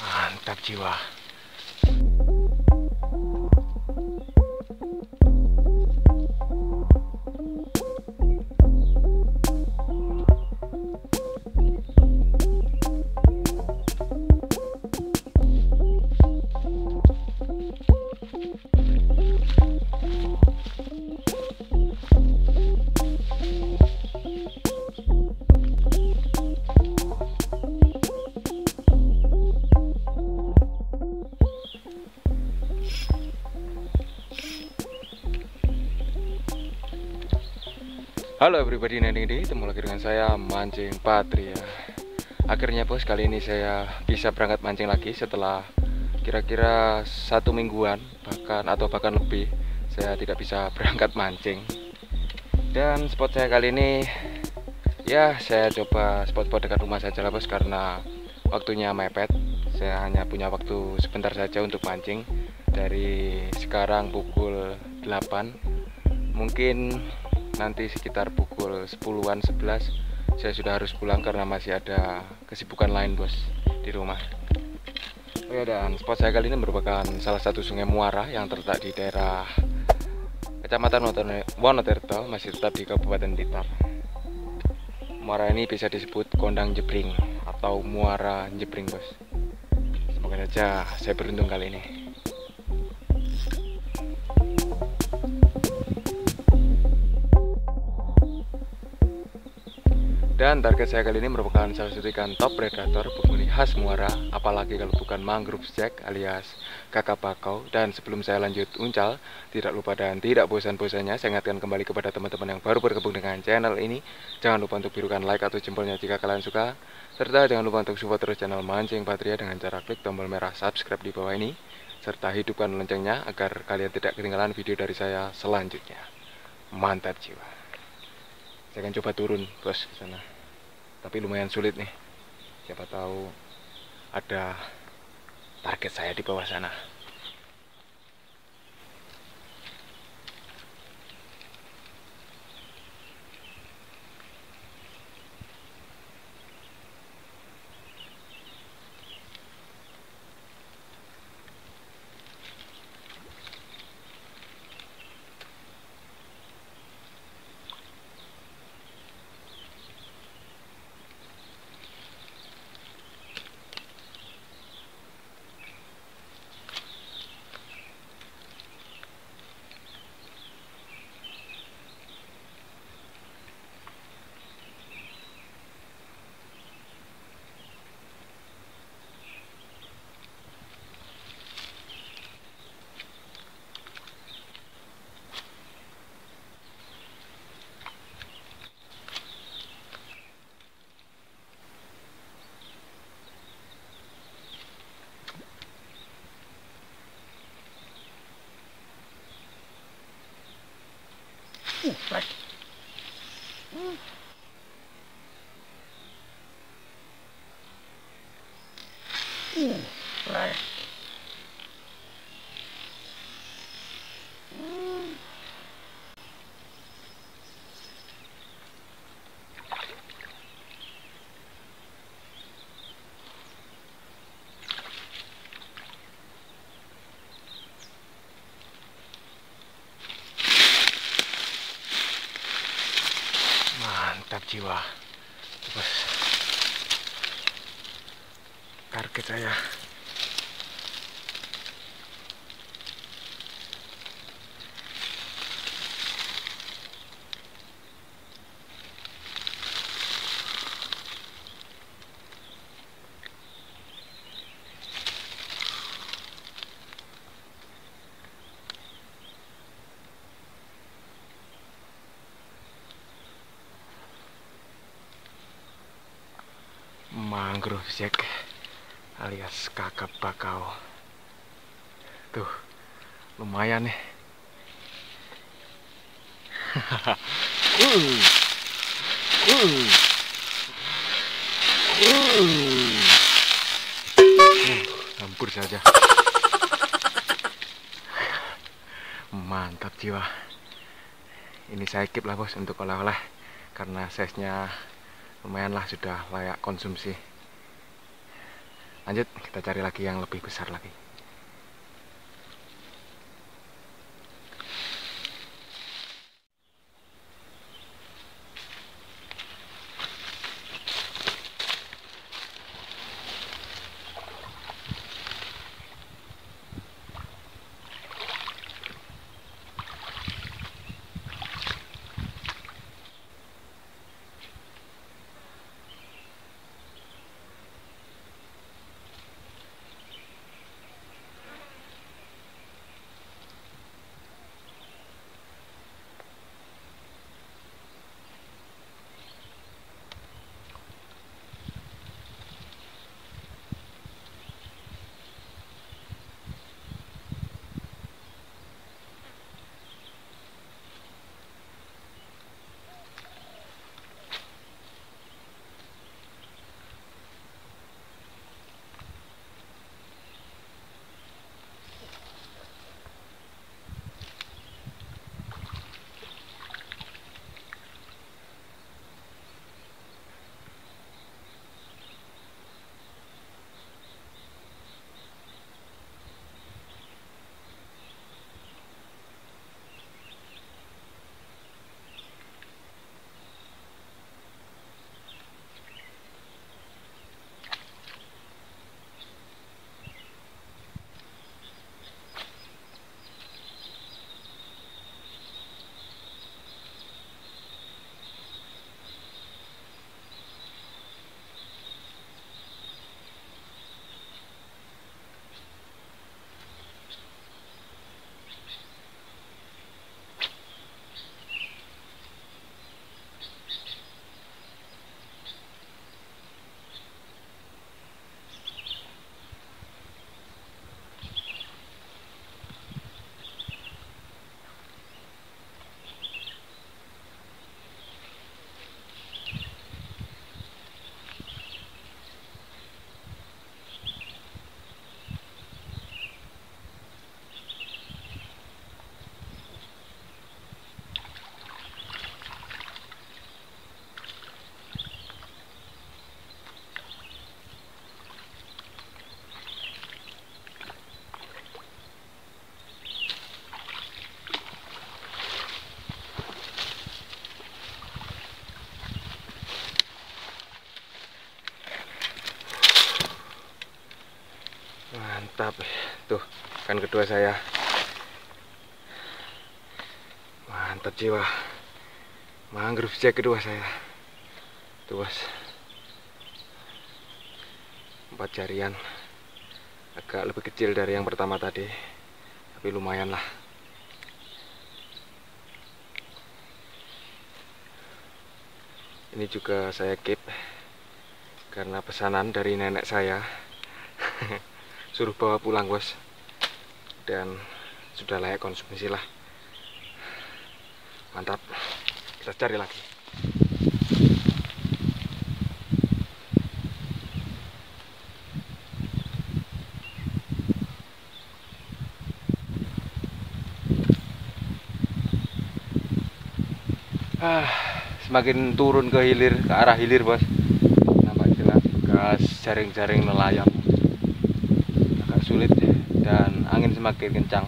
Mantap jiwa. Halo everybody, Nending di ketemu lagi dengan saya Mancing Patria. Akhirnya bos, kali ini saya bisa berangkat mancing lagi setelah kira-kira satu mingguan bahkan atau bahkan lebih saya tidak bisa berangkat mancing. Dan spot saya kali ini ya saya coba spot-spot dekat rumah saja lah bos karena waktunya mepet. Saya hanya punya waktu sebentar saja untuk mancing dari sekarang pukul 8 mungkin nanti sekitar pukul 10-an 11 saya sudah harus pulang karena masih ada kesibukan lain bos di rumah. Oh ya dan spot saya kali ini merupakan salah satu sungai muara yang terletak di daerah kecamatan Wonoterto masih tetap di Kabupaten Blitar. Muara ini bisa disebut kondang jebring atau muara jebring bos. Semoga saja saya beruntung kali ini Dan target saya kali ini merupakan salah satu ikan top predator penghuni khas muara, apalagi kalau bukan mangrove jack alias kakak bakau. Dan sebelum saya lanjut uncal, tidak lupa dan tidak bosan-bosannya, saya ingatkan kembali kepada teman-teman yang baru bergabung dengan channel ini. Jangan lupa untuk birukan like atau jempolnya jika kalian suka. Serta jangan lupa untuk support terus channel Mancing Patria dengan cara klik tombol merah subscribe di bawah ini. Serta hidupkan loncengnya agar kalian tidak ketinggalan video dari saya selanjutnya. Mantap jiwa saya akan coba turun bos ke sana tapi lumayan sulit nih. Siapa tahu ada target saya di bawah sana Like, mm. Mm. Bos target saya jack alias kakap bakau tuh lumayan nih uh. Uh. Uh. hampur saja mantap jiwa ini saya keep lah bos untuk oleh-oleh karena size nya lumayan lah sudah layak konsumsi lanjut kita cari lagi yang lebih besar lagi mantap. Tuh kan kedua saya. Mantap jiwa. Mangrove jack kedua saya. Tuh bos empat jarian. Agak lebih kecil dari yang pertama tadi. Tapi lumayan lah. Ini juga saya keep karena pesanan dari nenek saya suruh bawa pulang bos. Dan sudah layak konsumsi lah. Mantap. Kita cari lagi. Ah semakin turun ke hilir ke arah hilir bos. Nampak jelas bekas jaring-jaring nelayan sulit dan angin semakin kencang.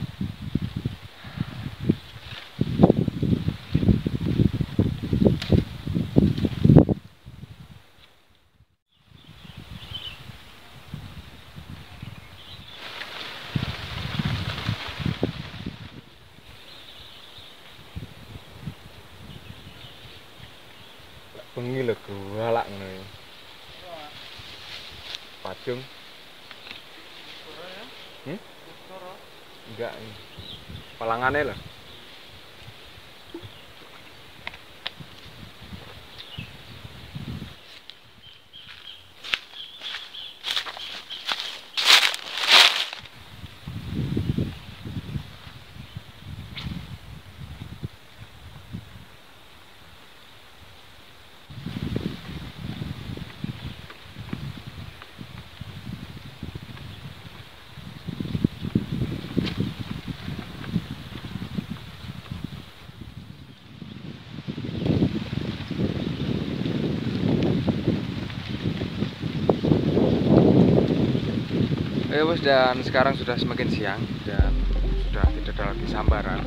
Bengi lho galak ngono. Pacung Hmm? Enggak. Palangannya lah. Oke bos dan sekarang sudah semakin siang dan sudah tidak ada lagi sambaran.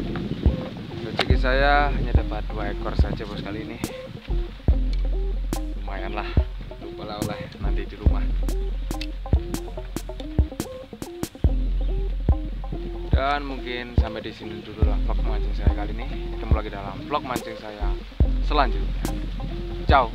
Rezeki saya hanya dapat dua ekor saja bos kali ini. Lumayan lah lupa lah oleh nanti di rumah. Dan mungkin sampai di sini dulu lah vlog mancing saya kali ini. Ketemu lagi dalam vlog mancing saya selanjutnya. Ciao